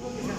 그렇게